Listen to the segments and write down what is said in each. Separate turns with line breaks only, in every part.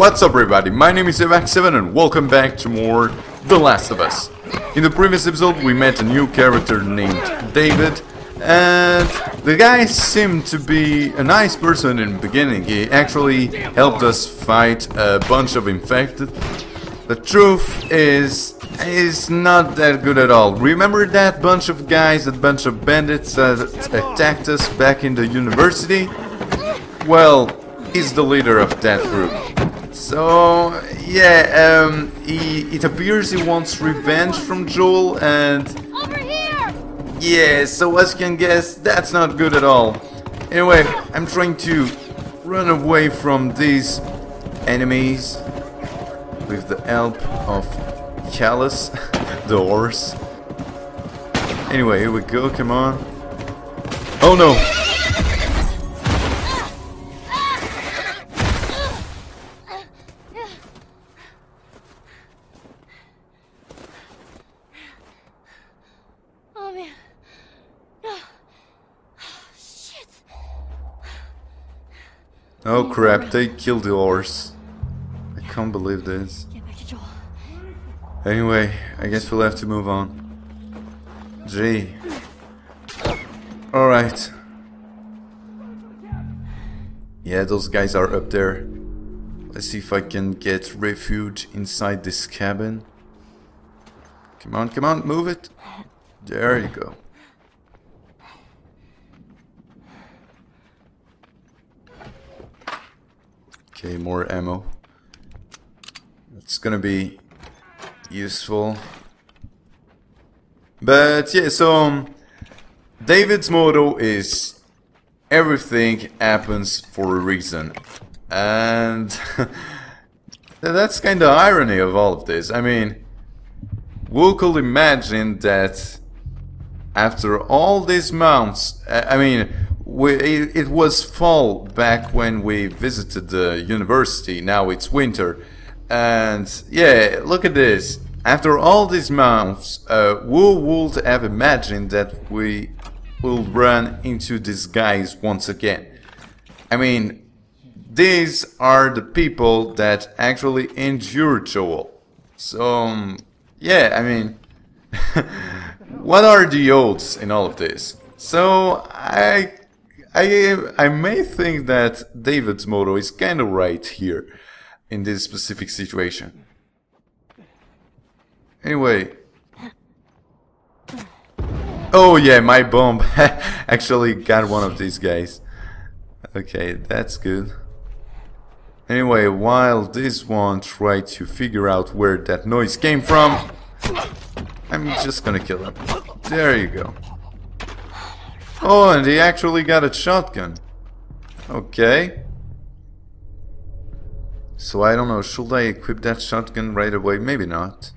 What's up everybody? My name is AirbagVII and welcome back to more The Last of Us. In the previous episode we met a new character named David and the guy seemed to be a nice person in the beginning. He actually helped us fight a bunch of infected. The truth is, he's not that good at all. Remember that bunch of guys, that bunch of bandits that attacked us back in the university? Well, he's the leader of that group. So, yeah, um, he, it appears he wants revenge from Joel and...
Over here!
Yeah, so as you can guess, that's not good at all. Anyway, I'm trying to run away from these enemies with the help of Callus, the horse. Anyway, here we go, come on. Oh no!
Oh
crap, they killed the horse. I can't believe this. Anyway, I guess we'll have to move on. Gee. Alright. Yeah, those guys are up there. Let's see if I can get refuge inside this cabin. Come on, come on, move it. There you go. Okay, more ammo. It's gonna be useful. But yeah, so um, David's motto is everything happens for a reason. And that's kind of irony of all of this. I mean, who could imagine that after all these months, I I mean, we, it, was fall back when we visited the university, now it's winter. And yeah, look at this. After all these months, uh, who would have imagined that we will run into these guys once again? I mean, these are the people that actually endured Joel. So, um, yeah, I mean, what are the odds in all of this? So, I, I, I may think that David's motto is kind of right here in this specific situation. Anyway. Oh yeah, my bomb actually got one of these guys. Okay, that's good. Anyway, while this one tried to figure out where that noise came from, I'm just gonna kill him. There you go. Oh, and he actually got a shotgun. Okay. So I don't know, should I equip that shotgun right away? Maybe not.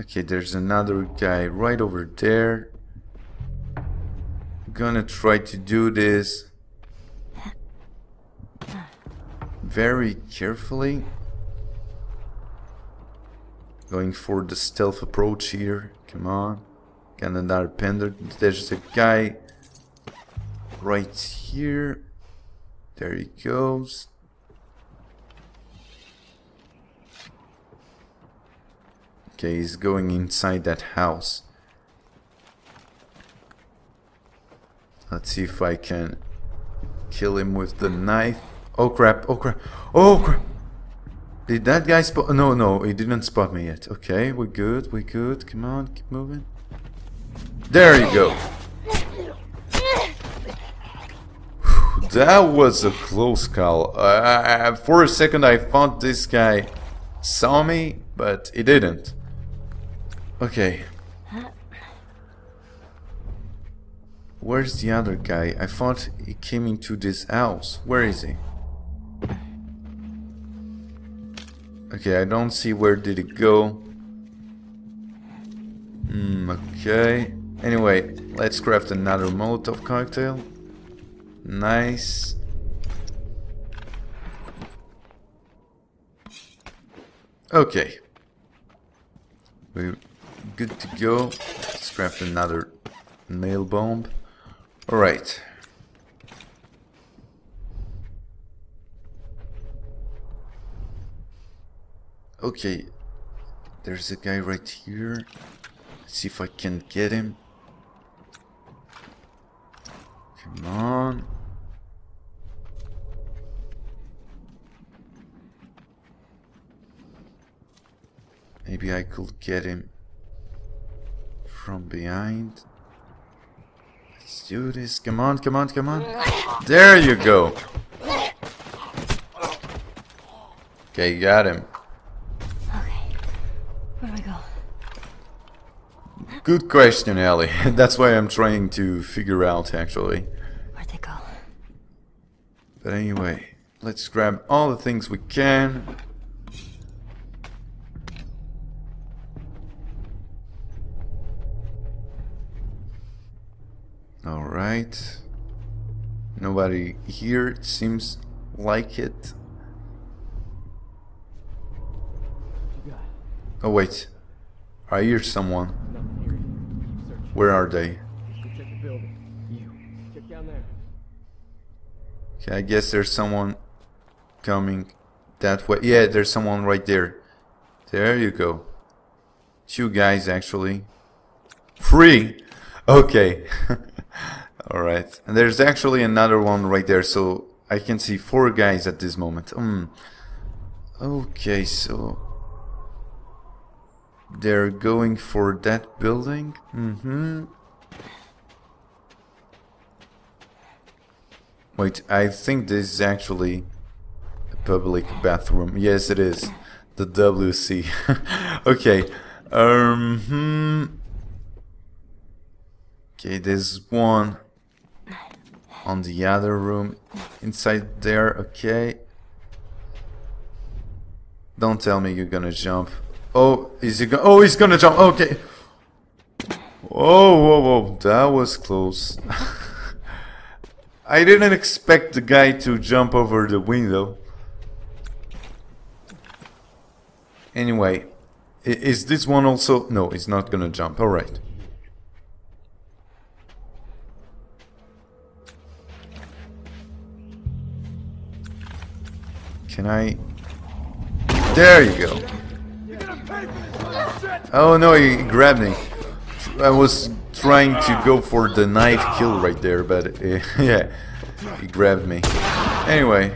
Okay, there's another guy right over there. Gonna try to do this very carefully. Going for the stealth approach here. Come on. Another pendant. There's a guy right here. There he goes. Okay, he's going inside that house. Let's see if I can kill him with the knife. Oh crap, oh crap, oh crap! Did that guy spot? No, no, he didn't spot me yet. Okay, we're good, we're good. Come on, keep moving. There you go. That was a close call. Uh, for a second I thought this guy saw me, but he didn't. Okay. Where's the other guy? I thought he came into this house. Where is he? Okay, I don't see where did it go. Hmm, okay. Anyway, let's craft another Molotov cocktail. Nice. Okay. We're good to go. Let's craft another nail bomb. Alright. Okay, there's a guy right here. Let's see if I can get him. Come on. Maybe I could get him from behind. Let's do this. Come on, come on, come on. There you go. Okay, you got him.
Okay. Where do I go?
Good question, Ellie. That's why I'm trying to figure out, actually.
Where'd they go?
But anyway, let's grab all the things we can. Alright. Nobody here, it seems like it. Oh wait. I hear someone. Where are they?
Check the building. You. Check down there.
Okay, I guess there's someone coming that way. Yeah, there's someone right there. There you go. Two guys, actually. Three? Okay. Alright. And there's actually another one right there, so I can see four guys at this moment. Hmm. Okay, so... They're going for that building? Mm-hmm. Wait, I think this is actually a public bathroom. Yes, it is. The WC. okay. Um. Hmm. Okay, there's one on the other room inside there. Okay. Don't tell me you're gonna jump. Oh, is he go? Oh, he's gonna jump. Okay. Whoa, whoa, whoa! That was close. I didn't expect the guy to jump over the window. Anyway, is this one also... No, he's not gonna jump. Alright. Can I... There you go. Oh no, he grabbed me. I was trying to go for the knife kill right there, but yeah, he grabbed me. Anyway,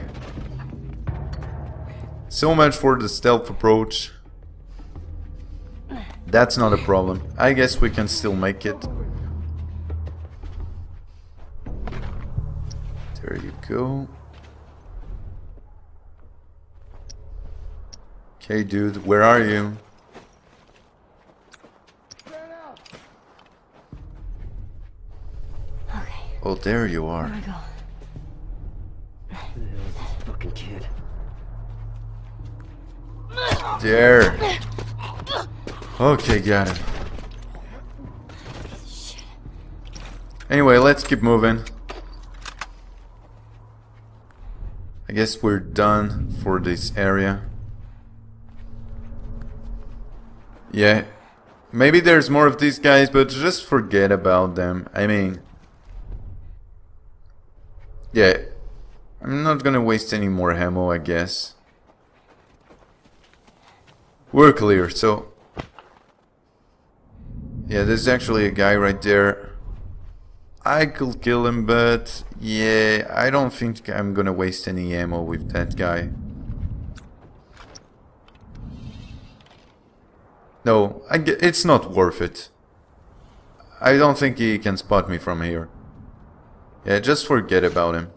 so much for the stealth approach. That's not a problem. I guess we can still make it. There you go. Okay, dude, where are you? Oh, there you are.
Where do I go?
Fucking kid.
There. Okay, got it. Anyway, let's keep moving. I guess we're done for this area. Yeah. Maybe there's more of these guys, but just forget about them. I mean... Yeah. I'm not gonna waste any more ammo, I guess. We're clear, so... Yeah, there's actually a guy right there. I could kill him, but... Yeah, I don't think I'm gonna waste any ammo with that guy. No, I it's not worth it. I don't think he can spot me from here. Yeah, just forget about him.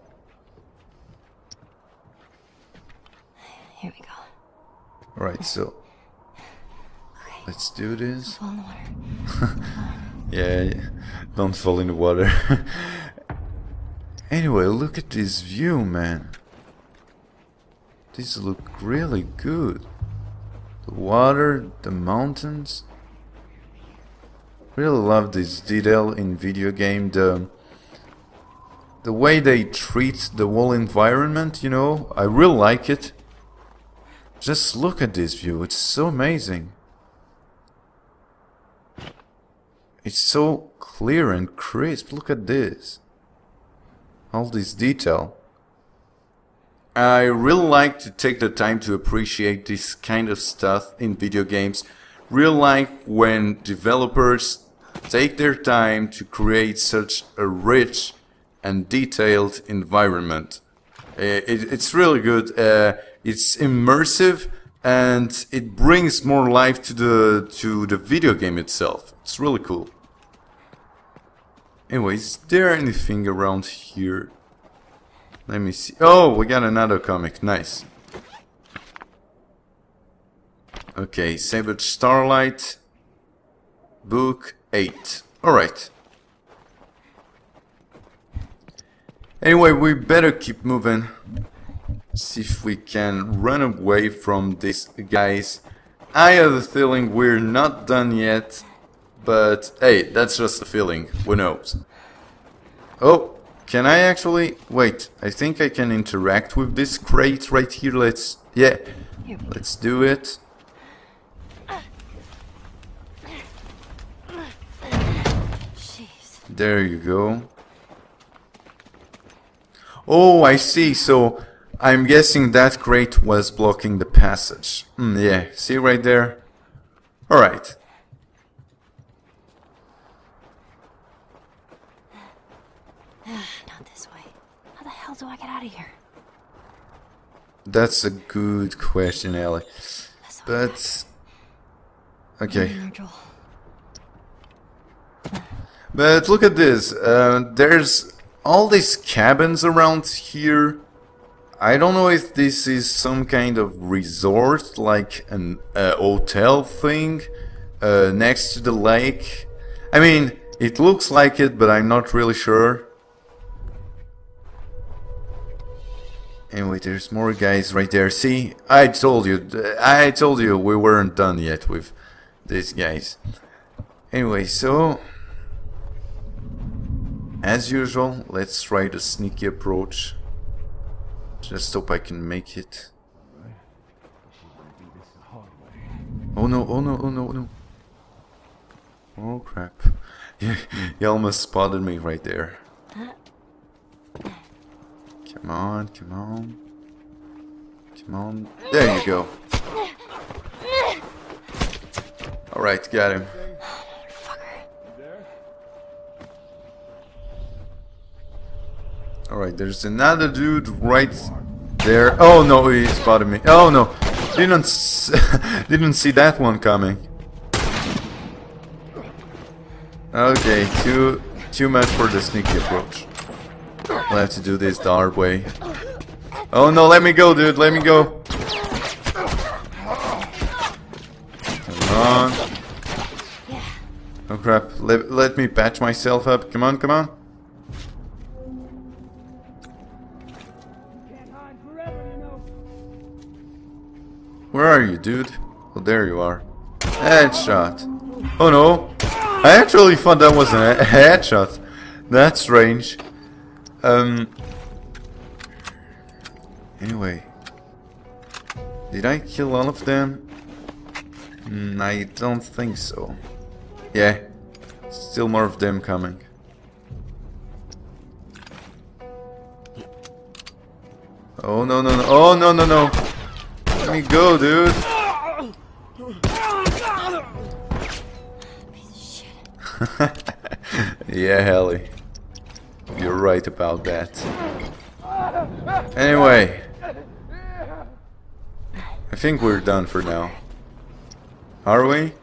Here we go.
Right, so... Let's do this.
Fall in the water.
Yeah, yeah, don't fall in the water. anyway, look at this view, man. These look really good. The water, the mountains. Really love this detail in video game. The the way they treat the whole environment, you know, I really like it. Just look at this view, it's so amazing. It's so clear and crisp. Look at this. All this detail. I really like to take the time to appreciate this kind of stuff in video games. Real like when developers take their time to create such a rich and detailed environment. Uh, it, it's really good. Uh, it's immersive and it brings more life to the to the video game itself. It's really cool. Anyways, is there anything around here? Let me see. Oh, we got another comic. Nice. Okay, Savage Starlight. Book 8. Alright. Anyway, we better keep moving. See if we can run away from these guys. I have a feeling we're not done yet. But hey, that's just a feeling. Who knows? Oh, can I actually... Wait, I think I can interact with this crate right here. Let's... Yeah, let's do it. There you go. Oh, I see. So, I'm guessing that crate was blocking the passage. Mm, yeah, see right there? Alright.
Not this way. How the hell do I get out of here?
That's a good question, Ellie. But... Okay. But look at this. Uh, there's all these cabins around here. I don't know if this is some kind of resort, like an uh, hotel thing, uh, next to the lake. I mean, it looks like it, but I'm not really sure. Anyway, there's more guys right there. See, I told you, I told you we weren't done yet with these guys. Anyway, so as usual, let's try the sneaky approach. Just hope I can make it. Oh no, oh no, oh no, oh no. Oh crap. He, almost spotted me right there. Come on, come on. Come on. There you go. Alright, got him. Alright, there's another dude right there. Oh no, he spotted me. Oh no, didn't didn't see that one coming. Okay, too too much for the sneaky approach. We'll have to do this the hard way. Oh no, let me go, dude. Let me go. Come on. Oh crap. Let, let me patch myself up. Come on, come on. Where are you, dude? Oh, there you are. Headshot. Oh no. I actually thought that was a headshot. That's strange. Um. Anyway. Did I kill all of them? Mm, I don't think so. Yeah. Still more of them coming. Oh no no no. Oh no no no. Let me go, dude. Yeah, Ellie. You're right about that. Anyway. I think we're done for now. Are we?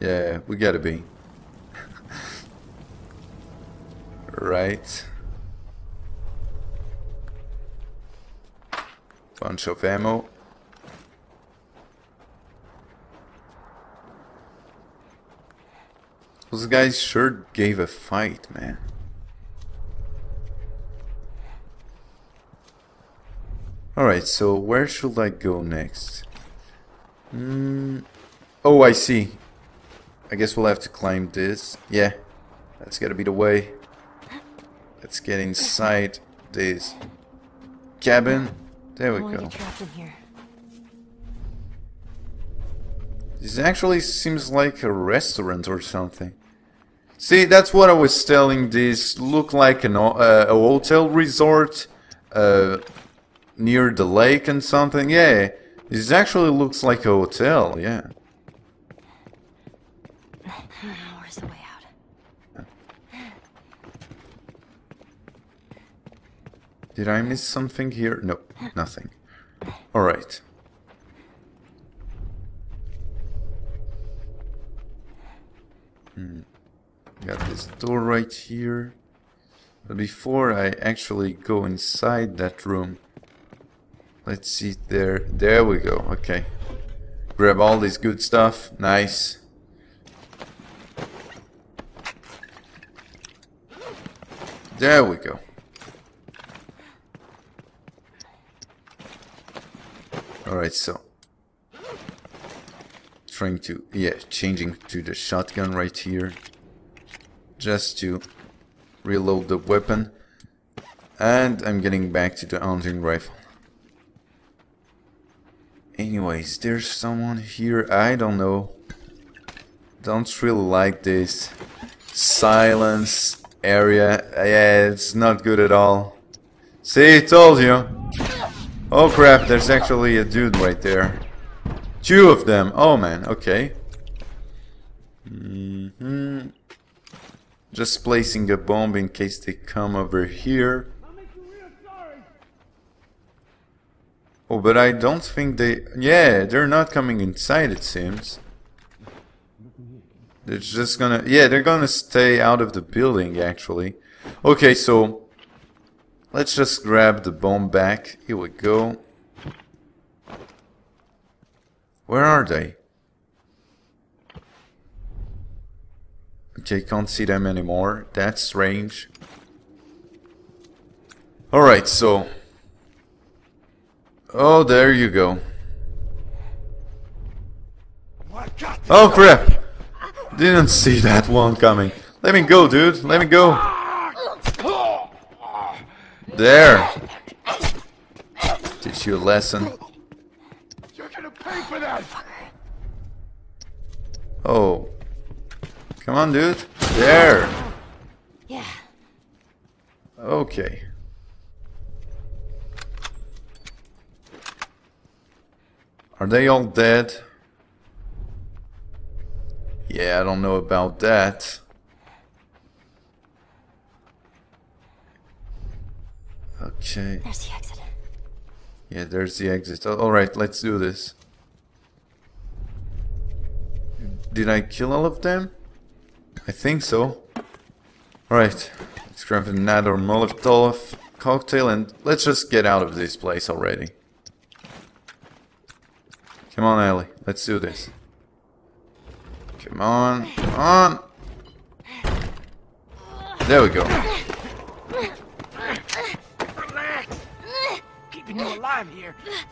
Yeah, we gotta be. right. Bunch of ammo. Those guys sure gave a fight, man. Alright, so where should I go next? Hmm. Oh, I see. I guess we'll have to climb this. Yeah, that's gotta be the way. Let's get inside this cabin. There we go.
get trapped in here.
This actually seems like a restaurant or something. See, that's what I was telling. This look like an, uh, a hotel resort. uh, near the lake and something. Yeah, this actually looks like a hotel. Yeah.
Where's the way out?
Did I miss something here? No, nothing. Alright. Hmm. Got this door right here. But before I actually go inside that room, let's see there. There we go. Okay. Grab all this good stuff. Nice. There we go. Alright, so. Trying to, yeah, changing to the shotgun right here. Just to reload the weapon. And I'm getting back to the hunting rifle. Anyways, there's someone here, I don't know. Don't really like this silence area. Yeah, it's not good at all. See, told you. Oh crap, there's actually a dude right there. Two of them. Oh man, okay. Mm hmm Just placing a bomb in case they come over here. Oh, but I don't think they... Yeah, they're not coming inside, it seems. They're just gonna... Yeah, they're gonna stay out of the building, actually. Okay, so... Let's just grab the bomb back. Here we go. Where are they? Okay, can't see them anymore. That's strange. Alright, so... Oh, there you go. Oh crap! Didn't see that one coming. Let me go, dude. Let me go. There. Teach you a lesson.
You're gonna pay for that!
Oh. Come on, dude. There.
Yeah.
Okay. Are they all dead? Yeah, I don't know about that. Okay.
There's the exit.
Yeah, there's the exit. Oh, Alright, let's do this. Did I kill all of them? I think so. Alright, let's grab another Molotov cocktail and let's just get out of this place already. Come on, Ellie, let's do this. Come on, come on! There we go.
You here.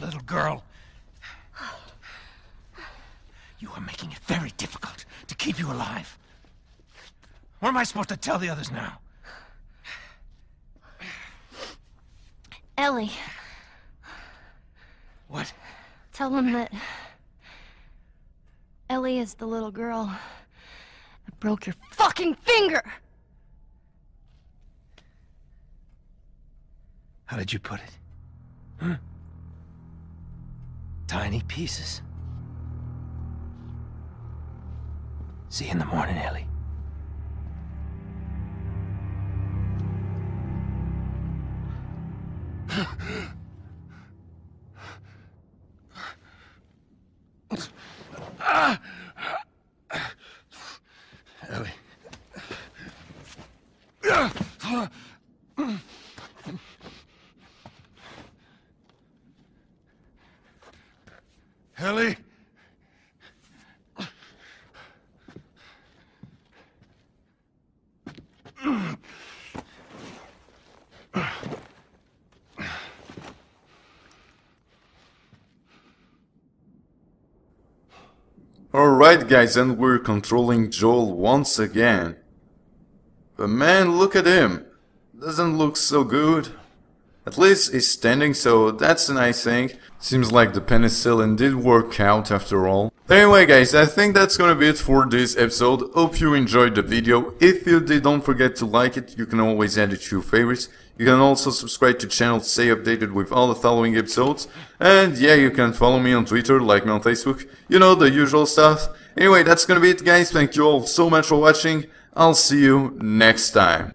little girl! You are making it very difficult to keep you alive. What am I supposed to tell the others now?
Ellie,
What?
tell them that Ellie is the little girl that broke your fucking finger!
How did you put it? Hmm? Tiny pieces. See you in the morning, Ellie. Ellie. Ellie?
Alright guys, and we're controlling Joel once again. But man, look at him. Doesn't look so good. At least he's standing, so that's a nice thing. Seems like the penicillin did work out after all. Anyway guys, I think that's gonna be it for this episode. Hope you enjoyed the video. If you did, don't forget to like it. You can always add it to your favorites. You can also subscribe to channel to stay updated with all the following episodes. And yeah, you can follow me on Twitter, like me on Facebook. You know, the usual stuff. Anyway, that's gonna be it guys. Thank you all so much for watching. I'll see you next time.